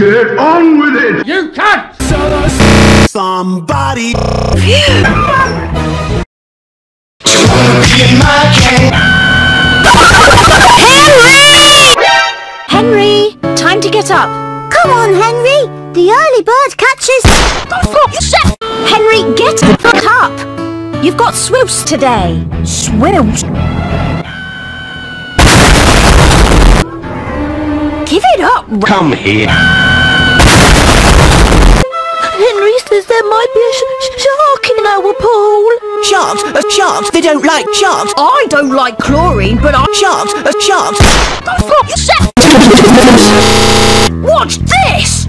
Get on with it! You can't! Somebody. Henry! Time to get up. Come on, Henry. The early bird catches. Henry, get the fuck up! You've got swoops today. Swoops? Give it up! Come here. Henry says there might be a sh- sh- shark in our pool. Sharks, uh, sharks, they don't like sharks. I don't like chlorine, but I... Sharks, uh, sharks. Watch this!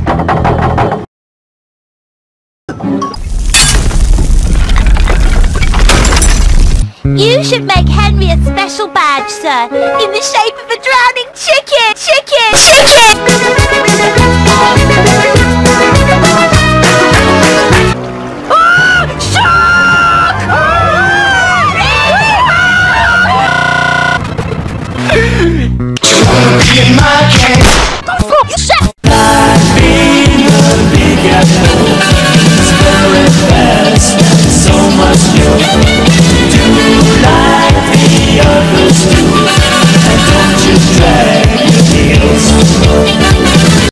You should make Henry a special badge, sir, in the shape of a drowning chicken. Chicken. Chicken. Stop! You shut